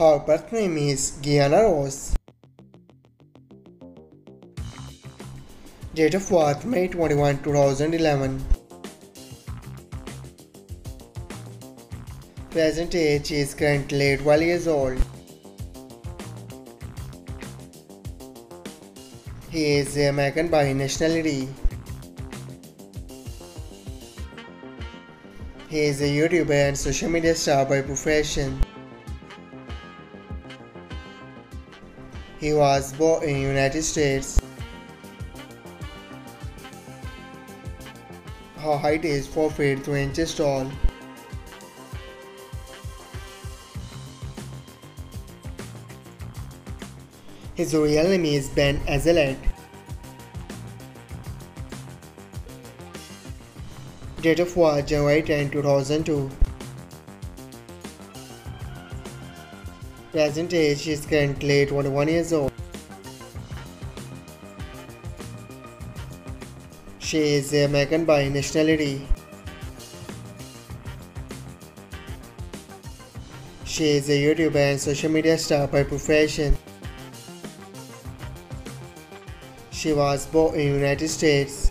Her birth name is Giana Rose. Date of birth May 21, 2011. Present age is currently 12 years old. He is American by nationality. He is a YouTuber and social media star by profession. He was born in United States. Her height is 4 feet 2 inches tall. His real name is Ben Azelart. Date of birth January 10, 2002. Present age she is currently 21 years old. She is a American by nationality. She is a YouTuber and social media star by profession. She was born in United States.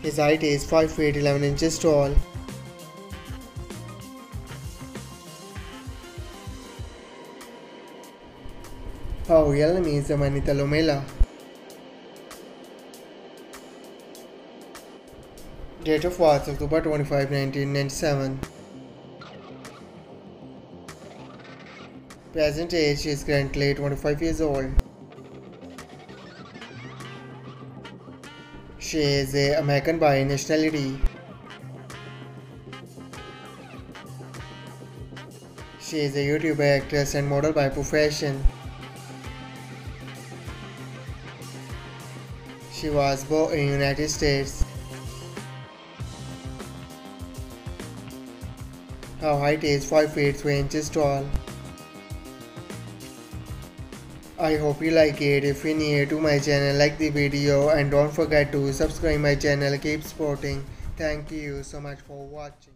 His height is 5 feet 11 inches tall. Oh, Her real is Ivanita Lomeli. Date of birth October 25, 1997. Present age is currently 25 years old. She is a American by nationality. She is a YouTuber, actress and model by profession. She was born in United States. Her height is 5 feet 3 inches tall. I hope you like it. If you're new to my channel, like the video and don't forget to subscribe my channel. Keep supporting. Thank you so much for watching.